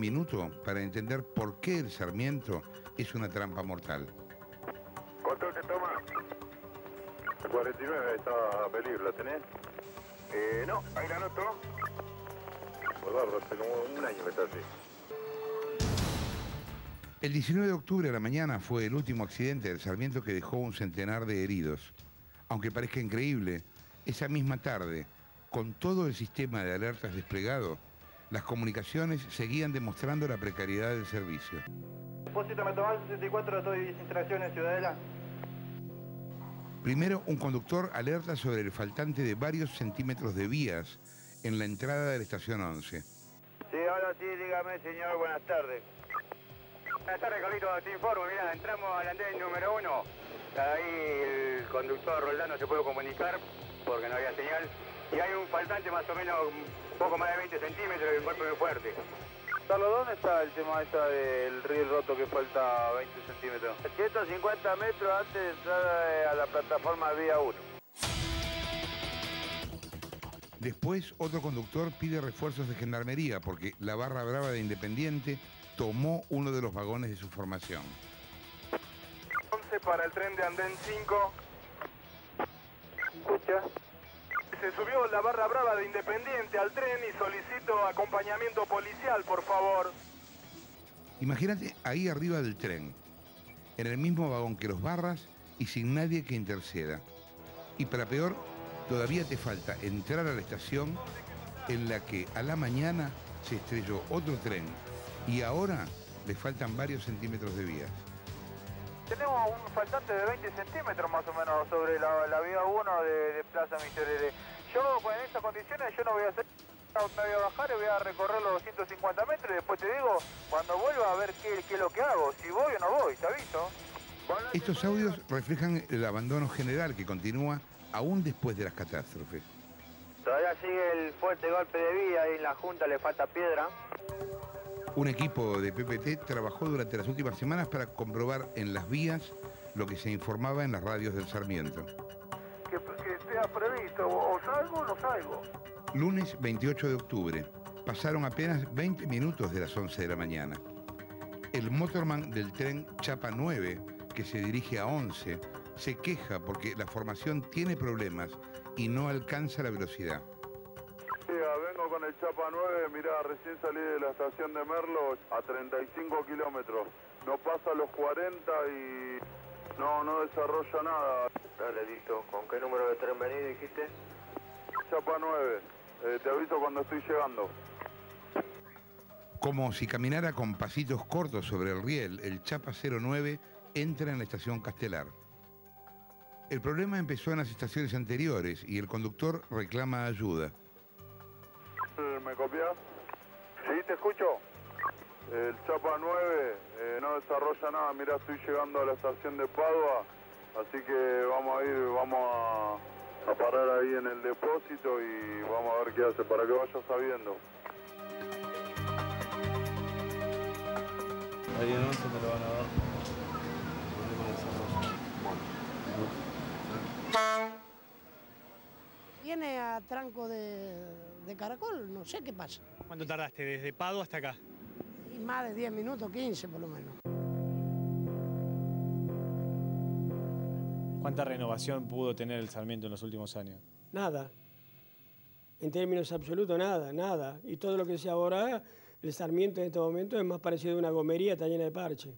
minuto para entender por qué el Sarmiento es una trampa mortal. Control que toma. 49 está a peligro, ¿la tenés? Eh, no, ahí la anoto. Hace como un año que está así. El 19 de octubre a la mañana fue el último accidente del Sarmiento que dejó un centenar de heridos. Aunque parezca increíble, esa misma tarde, con todo el sistema de alertas desplegado, las comunicaciones seguían demostrando la precariedad del servicio. Depósito Metomal 64, estoy instalaciones Ciudadela. Primero, un conductor alerta sobre el faltante de varios centímetros de vías en la entrada de la estación 11. Sí, ahora sí, dígame, señor, buenas tardes. Buenas tardes, Carlito, te informo, mira, entramos al andén número uno. Ahí el conductor Roldán no se puede comunicar porque no había señal. Y hay un faltante más o menos un poco más de 20 centímetros y el cuerpo muy fuerte. Carlos, ¿dónde está el tema esta del río roto que falta 20 centímetros? 150 metros antes de entrar eh, a la plataforma vía 1. Después, otro conductor pide refuerzos de gendarmería porque la barra brava de Independiente tomó uno de los vagones de su formación. 11 para el tren de Andén 5. Escucha. Se subió la barra brava de Independiente al tren y solicito acompañamiento policial, por favor. Imagínate ahí arriba del tren, en el mismo vagón que los barras y sin nadie que interceda. Y para peor, todavía te falta entrar a la estación en la que a la mañana se estrelló otro tren y ahora le faltan varios centímetros de vías. Tenemos un faltante de 20 centímetros más o menos sobre la, la vía 1 de, de Plaza Miserere. Yo con estas condiciones yo no voy a hacer me voy a bajar y voy a recorrer los 250 metros y después te digo, cuando vuelva a ver qué, qué es lo que hago, si voy o no voy, ¿te aviso? Estos audios reflejan el abandono general que continúa aún después de las catástrofes. Todavía sigue el fuerte golpe de vía y en la Junta le falta piedra. Un equipo de PPT trabajó durante las últimas semanas para comprobar en las vías lo que se informaba en las radios del Sarmiento. Que, que esté previsto, o, o salgo o no salgo. Lunes 28 de octubre. Pasaron apenas 20 minutos de las 11 de la mañana. El motorman del tren Chapa 9, que se dirige a 11, se queja porque la formación tiene problemas y no alcanza la velocidad. Con el Chapa 9, mirá, recién salí de la estación de Merlo a 35 kilómetros. No pasa los 40 y no, no desarrolla nada. Dale, listo. ¿Con qué número de tren venís, dijiste? Chapa 9, eh, te aviso cuando estoy llegando. Como si caminara con pasitos cortos sobre el riel, el Chapa 09 entra en la estación Castelar. El problema empezó en las estaciones anteriores y el conductor reclama ayuda. ¿Me copias? Sí, te escucho. El Chapa 9 eh, no desarrolla nada. Mirá, estoy llegando a la estación de Padua, así que vamos a ir, vamos a, a parar ahí en el depósito y vamos a ver qué hace para que vaya sabiendo. Ahí en 11 me lo van a dar. Problema de desarrollo. Viene a tranco de, de caracol, no sé qué pasa. ¿Cuánto tardaste? ¿Desde Pado hasta acá? Y más de 10 minutos, 15 por lo menos. ¿Cuánta renovación pudo tener el Sarmiento en los últimos años? Nada. En términos absolutos, nada, nada. Y todo lo que se ahora, el Sarmiento en este momento es más parecido a una gomería, está llena de parche.